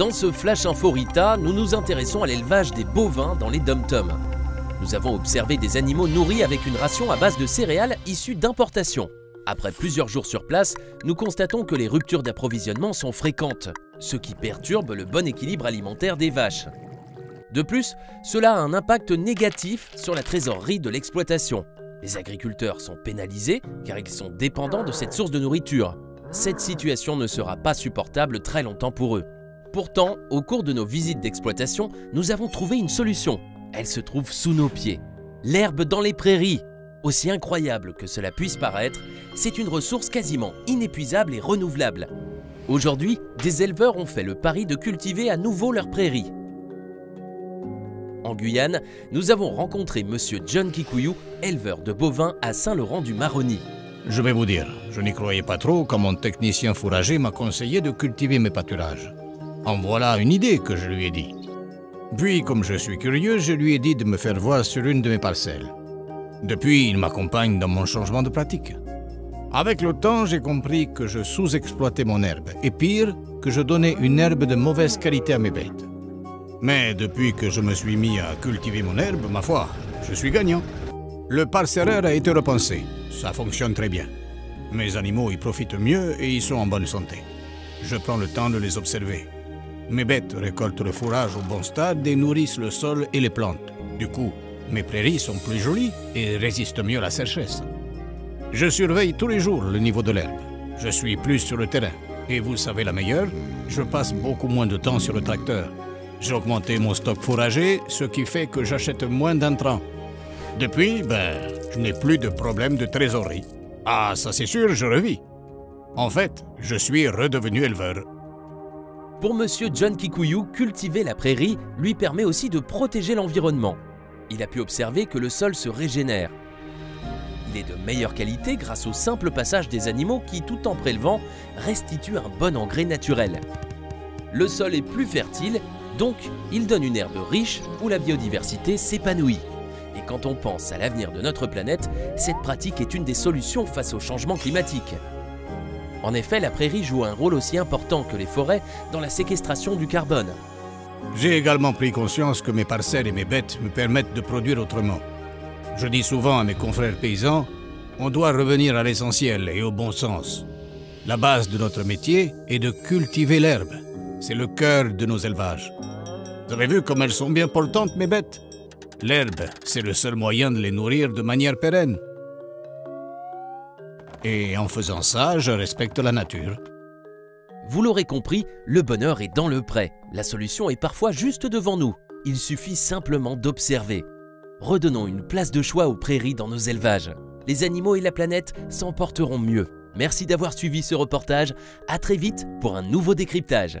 Dans ce Flash Info Rita, nous nous intéressons à l'élevage des bovins dans les dom-toms. Nous avons observé des animaux nourris avec une ration à base de céréales issues d'importation. Après plusieurs jours sur place, nous constatons que les ruptures d'approvisionnement sont fréquentes, ce qui perturbe le bon équilibre alimentaire des vaches. De plus, cela a un impact négatif sur la trésorerie de l'exploitation. Les agriculteurs sont pénalisés car ils sont dépendants de cette source de nourriture. Cette situation ne sera pas supportable très longtemps pour eux. Pourtant, au cours de nos visites d'exploitation, nous avons trouvé une solution. Elle se trouve sous nos pieds. L'herbe dans les prairies. Aussi incroyable que cela puisse paraître, c'est une ressource quasiment inépuisable et renouvelable. Aujourd'hui, des éleveurs ont fait le pari de cultiver à nouveau leurs prairies. En Guyane, nous avons rencontré Monsieur John Kikuyu, éleveur de bovins à Saint-Laurent-du-Maroni. Je vais vous dire, je n'y croyais pas trop quand mon technicien fourrager m'a conseillé de cultiver mes pâturages. En voilà une idée que je lui ai dit. Puis, comme je suis curieux, je lui ai dit de me faire voir sur une de mes parcelles. Depuis, il m'accompagne dans mon changement de pratique. Avec le temps, j'ai compris que je sous-exploitais mon herbe, et pire, que je donnais une herbe de mauvaise qualité à mes bêtes. Mais depuis que je me suis mis à cultiver mon herbe, ma foi, je suis gagnant. Le parcelleur a été repensé, ça fonctionne très bien. Mes animaux y profitent mieux et ils sont en bonne santé. Je prends le temps de les observer. Mes bêtes récoltent le fourrage au bon stade et nourrissent le sol et les plantes. Du coup, mes prairies sont plus jolies et résistent mieux à la sécheresse. Je surveille tous les jours le niveau de l'herbe. Je suis plus sur le terrain. Et vous savez la meilleure, je passe beaucoup moins de temps sur le tracteur. J'ai augmenté mon stock fourrager, ce qui fait que j'achète moins d'intrants. Depuis, ben, je n'ai plus de problème de trésorerie. Ah, ça c'est sûr, je revis. En fait, je suis redevenu éleveur. Pour Monsieur John Kikuyu, cultiver la prairie lui permet aussi de protéger l'environnement. Il a pu observer que le sol se régénère. Il est de meilleure qualité grâce au simple passage des animaux qui, tout en prélevant, restituent un bon engrais naturel. Le sol est plus fertile, donc il donne une herbe riche où la biodiversité s'épanouit. Et quand on pense à l'avenir de notre planète, cette pratique est une des solutions face au changement climatique. En effet, la prairie joue un rôle aussi important que les forêts dans la séquestration du carbone. J'ai également pris conscience que mes parcelles et mes bêtes me permettent de produire autrement. Je dis souvent à mes confrères paysans, on doit revenir à l'essentiel et au bon sens. La base de notre métier est de cultiver l'herbe. C'est le cœur de nos élevages. Vous avez vu comme elles sont bien portantes, mes bêtes? L'herbe, c'est le seul moyen de les nourrir de manière pérenne. Et en faisant ça, je respecte la nature. Vous l'aurez compris, le bonheur est dans le pré. La solution est parfois juste devant nous. Il suffit simplement d'observer. Redonnons une place de choix aux prairies dans nos élevages. Les animaux et la planète s'en porteront mieux. Merci d'avoir suivi ce reportage. À très vite pour un nouveau décryptage.